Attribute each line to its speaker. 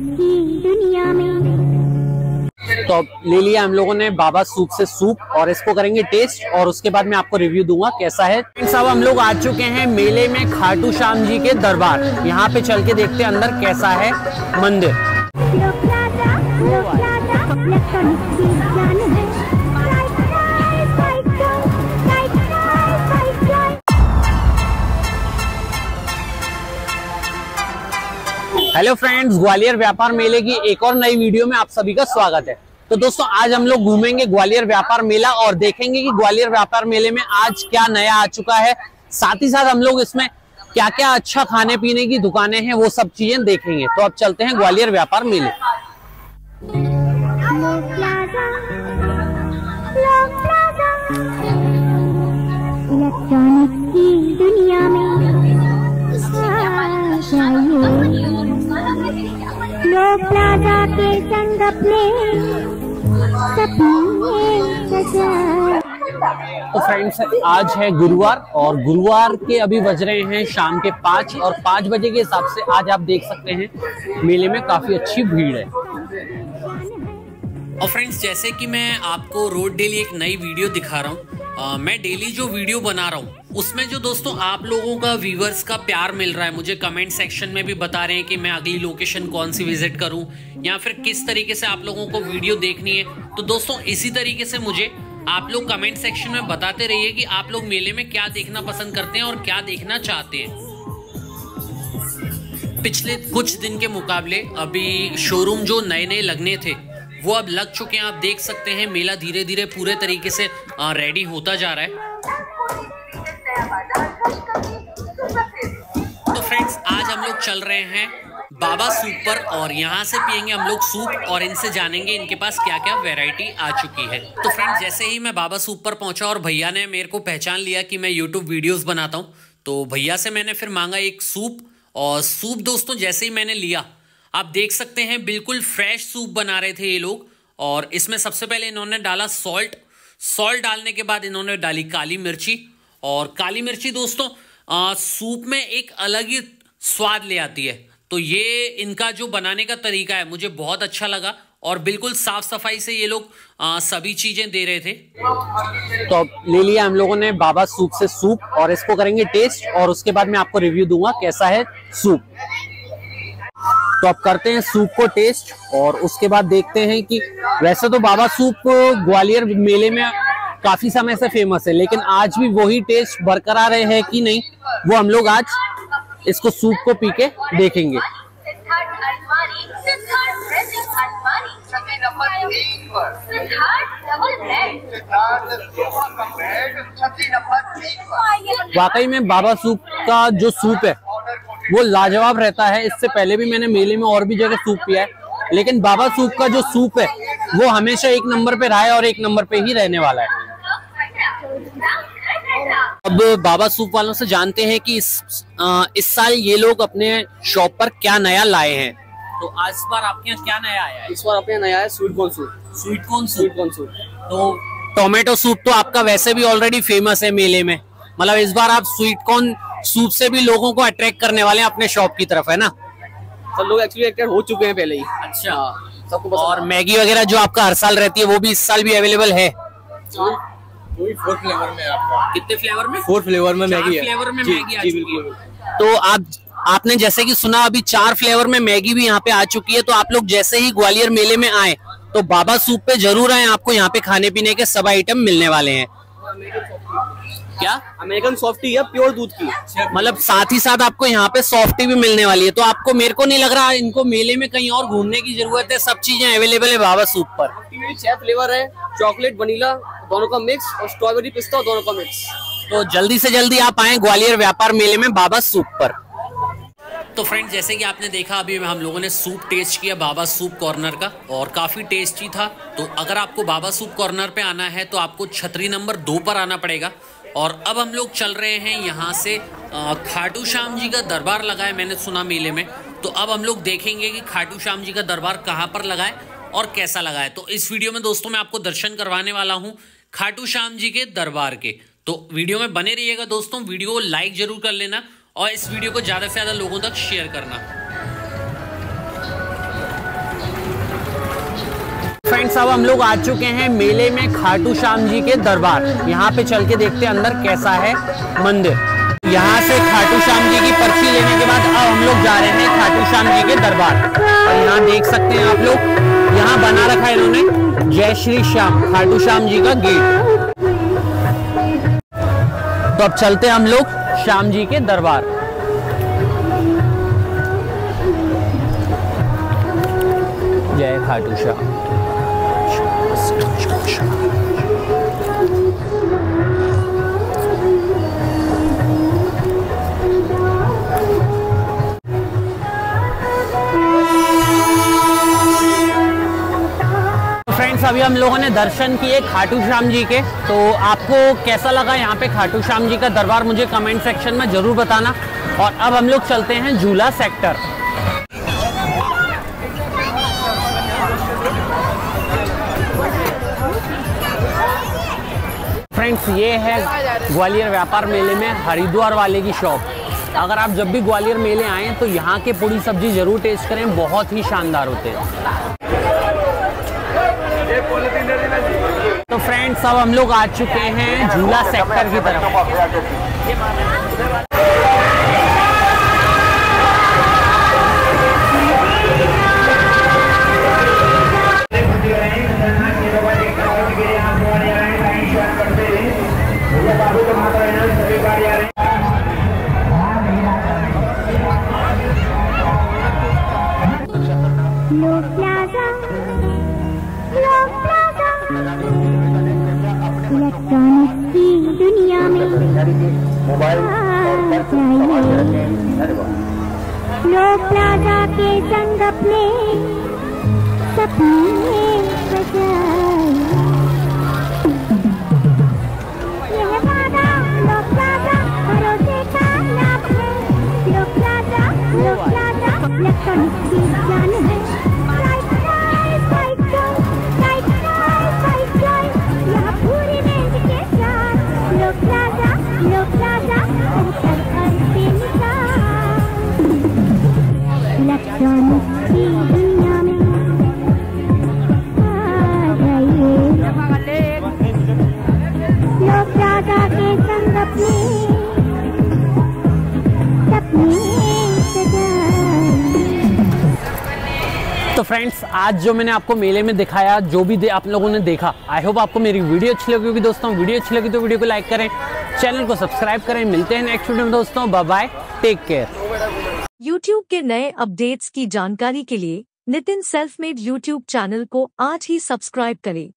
Speaker 1: की दुनिया में।
Speaker 2: तो ले लिया हम लोगों ने बाबा सूप से सूप और इसको करेंगे टेस्ट और उसके बाद मैं आपको रिव्यू दूँगा कैसा है। सब हम लोग आ चुके हैं मेले में खाटू श्याम जी के दरबार। यहाँ पे चल के देखते हैं अंदर कैसा है मंदिर। हेलो फ्रेंड्स, ग्वालियर व्यापार मेले की एक और नई वीडियो में आप सभी का स्वागत है। तो दोस्तों, आज हम लोग घूमेंगे ग्वालियर व्यापार मेला और देखेंगे कि ग्वालियर व्यापार मेले में आज क्या नया आ चुका है। साथ ही साथ हम लोग इसमें क्या क्या अच्छा खाने पीने की दुकानें हैं, वो सब चीज़ें देखेंगे। तो अब चलते हैं ग्वालियर व्यापार मेले।
Speaker 1: इलेक्ट्रॉनिक
Speaker 2: तो फ्रेंड्स आज है गुरुवार और गुरुवार के अभी बज रहे हैं शाम के पाँच और पाँच बजे के हिसाब से आज आप देख सकते हैं, मेले में काफ़ी अच्छी भीड़ है।
Speaker 3: और फ्रेंड्स जैसे कि मैं आपको रोड डेली एक नई वीडियो दिखा रहा हूँ मैं डेली जो वीडियो बना रहा हूँ, उसमें जो दोस्तों आप लोगों का व्यूवर्स का प्यार मिल रहा है, मुझे कमेंट सेक्शन में भी बता रहे हैं कि मैं अगली लोकेशन कौन सी विज़िट करूँ, या फिर किस तरीके से आप लोगों को वीडियो देखनी है तो दोस्तों इसी तरीके से मुझे आप लोग कमेंट सेक्शन में बताते रहिए कि आप लोग मेले में क्या देखना पसंद करते हैं और क्या देखना चाहते हैं। पिछले कुछ दिन के मुकाबले, अभी शोरूम जो नए नए लगने थे, वो अब लग चुके हैं। आप देख सकते हैं, मेला धीरे धीरे पूरे तरीके से रेडी होता जा रहा है। तो फ्रेंड्स आज हम लोग चल रहे हैं बाबा सूप पर और यहाँ से पियेंगे हम लोग सूप और इनसे जानेंगे इनके पास क्या क्या वैरायटी आ चुकी है। तो फ्रेंड जैसे ही मैं बाबा सूप पर पहुँचा और भैया ने मेरे को पहचान लिया कि मैं यूट्यूब वीडियोस बनाता हूँ तो भैया से मैंने फिर मांगा एक सूप और सूप दोस्तों जैसे ही मैंने लिया आप देख सकते हैं बिल्कुल फ्रेश सूप बना रहे थे ये लोग और इसमें सबसे पहले इन्होंने डाला सॉल्ट सॉल्ट डालने के बाद इन्होंने डाली काली मिर्ची और काली मिर्ची दोस्तों आ, सूप में एक अलग ही स्वाद ले आती है। तो ये इनका जो बनाने का तरीका है, मुझे बहुत अच्छा लगा और बिल्कुल साफ़ सफ़ाई से ये लोग सभी चीज़ें दे रहे थे।
Speaker 2: तो ले लिया हम लोगों ने बाबा सूप से सूप और इसको करेंगे टेस्ट और उसके बाद मैं आपको रिव्यू दूँगा कैसा है सूप। तो अब करते हैं सूप को टेस्ट और उसके बाद देखते हैं कि वैसे तो बाबा सूप ग्वालियर मेले में काफ़ी समय से फ़ेमस है, लेकिन आज भी वही टेस्ट बरकरार है कि नहीं, वो हम लोग आज इसको सूप को पी के देखेंगे। वाकई में बाबा सूप का जो सूप है, वो लाजवाब रहता है। इससे पहले भी मैंने मेले में और भी जगह सूप पिया है। लेकिन बाबा सूप का जो सूप है, वो हमेशा एक नंबर पे रहा है और एक नंबर पे ही रहने वाला है। अब बाबा सूप वालों से जानते हैं कि इस अ, इस साल ये लोग अपने शॉप पर क्या नया लाए हैं। तो आज इस बार आपके यहाँ क्या नया आया है?
Speaker 4: इस बार अपने नया है sweet corn soup
Speaker 2: sweet corn
Speaker 4: sweet corn soup
Speaker 2: तो टोमेटो सूप तो आपका वैसे भी ऑलरेडी फ़ेमस है मेले में। मतलब इस बार आप स्वीट कॉर्न सूप से भी लोगों को अट्रैक्ट करने वाले हैं अपने शॉप की तरफ़ है ना?
Speaker 4: सब लोग एक्चुअली एक्टर हो चुके हैं पहले ही।
Speaker 2: अच्छा।
Speaker 4: सबको
Speaker 2: और मैगी वगैरह जो आपका हर साल रहती है वो भी इस साल भी अवेलेबल है।
Speaker 4: फोर फ्लेवर में आपका?
Speaker 2: कितने फ्लेवर में?
Speaker 4: फोर फ्लेवर में मैगी है।
Speaker 2: फ्लेवर में मैगी आ चुकी है। तो आप आपने जैसे कि सुना अभी चार फ्लेवर में मैगी भी यहाँ पे आ चुकी है तो आप लोग जैसे ही ग्वालियर मेले में आए तो बाबा सूप पे ज़रूर आए आपको यहाँ पे खाने पीने के सब आइटम मिलने वाले हैं। क्या?
Speaker 4: अमेरिकन सॉफ्टी है प्योर दूध की।
Speaker 2: मतलब साथ ही साथ आपको यहाँ पे सॉफ्टी भी मिलने वाली है। तो आपको मेरे को नहीं लग रहा इनको मेले में कहीं और घूमने की ज़रूरत है? सब चीज़ें अवेलेबल है बाबा सूप पर।
Speaker 4: छह फ्लेवर है। चॉकलेट वनीला दोनों का मिक्स और स्ट्रॉबेरी पिस्ता दोनों का मिक्स
Speaker 2: तो जल्दी से जल्दी आप आए ग्वालियर व्यापार मेले में बाबा सूप पर।
Speaker 3: तो फ्रेंड्स जैसे कि आपने देखा अभी हम लोगों ने सूप टेस्ट किया बाबा सूप कॉर्नर का और काफ़ी टेस्टी था। तो अगर आपको बाबा सूप कॉर्नर पे आना है तो आपको छतरी नंबर दो पर आना पड़ेगा। और अब हम लोग चल रहे हैं यहाँ से खाटू श्याम जी का दरबार लगा है मैंने सुना मेले में। तो अब हम लोग देखेंगे कि खाटू श्याम जी का दरबार कहाँ पर लगा है और कैसा लगा है। तो इस वीडियो में दोस्तों मैं आपको दर्शन करवाने वाला हूँ खाटू श्याम जी के दरबार के। तो वीडियो में बने रहिएगा दोस्तों, वीडियो को लाइक ज़रूर कर लेना और इस वीडियो को ज़्यादा से ज़्यादा लोगों तक शेयर करना।
Speaker 2: फ्रेंड्स, अब हम लोग आ चुके हैं मेले में खाटू श्याम जी के दरबार। यहाँ पे चल के देखते हैं अंदर कैसा है मंदिर। यहाँ से खाटू श्याम जी की पर्ची लेने के बाद अब हम लोग जा रहे हैं खाटू श्याम जी के दरबार। और यहाँ देख सकते हैं आप लोग, यहाँ बना रखा है इन्होंने जय श्री श्याम, खाटू श्याम जी का गेट। तो अब चलते हैं हम लोग श्याम जी के दरबार। जय खाटू श्याम। अभी हम लोगों ने दर्शन किए खाटू श्याम जी के। तो आपको कैसा लगा यहाँ पे खाटू श्याम जी का दरबार? मुझे कमेंट सेक्शन में ज़रूर बताना। और अब हम लोग चलते हैं झूला सेक्टर फ्रेंड्स ये है ग्वालियर व्यापार मेले में हरिद्वार वाले की शॉप अगर आप जब भी ग्वालियर मेले आए तो यहाँ के पूरी सब्ज़ी ज़रूर टेस्ट करें, बहुत ही शानदार होते हैं। तो फ्रेंड्स अब हम लोग आ चुके हैं झूला सेक्टर की तरफ़।
Speaker 1: दुनिया में लोक प्लाजा के संग अपने सपने सजाइए के अपने
Speaker 2: तो फ्रेंड्स आज जो मैंने आपको मेले में दिखाया, जो भी आप लोगों ने देखा आई होप आपको मेरी वीडियो अच्छी लगी होगी दोस्तों। वीडियो अच्छी लगी तो वीडियो को लाइक करें चैनल को सब्सक्राइब करें। मिलते हैं नेक्स्ट वीडियो में दोस्तों। Bye bye take care
Speaker 5: YouTube के नए अपडेट्स की जानकारी के लिए Nitin self made YouTube channel को आज ही सब्सक्राइब करें।